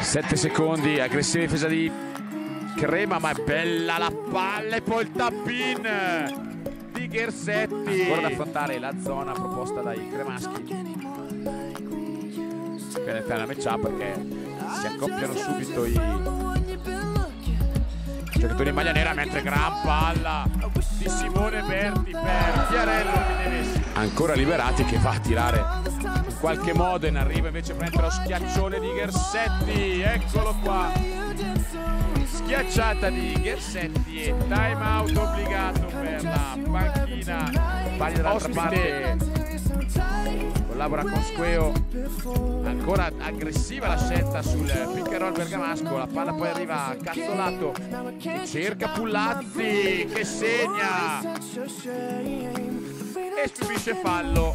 7 secondi, aggressiva difesa di Crema, ma è bella la palla e poi il tap-in di Ghersetti. Ancora da affrontare la zona proposta dai cremaschi. Per la matchup perché si accoppiano subito i giocatori in maglia nera mentre gran palla di Simone Berti per Chiarello Minenessi. Ancora liberati che va a tirare in qualche modo in arrivo invece prende lo schiaccione di Ghersetti. Eccolo qua. Schiacciata di Ghersetti e time out obbligato per la panchina. Bagno dall'altra parte collabora con Squeo ancora aggressiva la scelta sul pick and roll bergamasco la palla poi arriva a Cazzolato che cerca Pullazzi che segna e subisce fallo.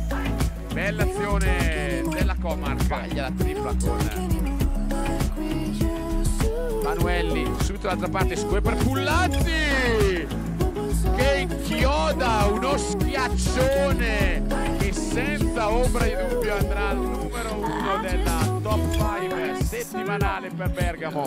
Bella azione della Comarca. Sbaglia la tripla con Manuelli subito dall'altra parte Squeo per Pullazzi che inchioda uno schiaccione che senza ombra di dubbio andrà al numero uno della top 5 settimanale per Bergamo.